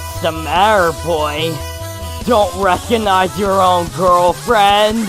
What's the matter, boy? Don't recognize your own girlfriend?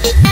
Oh,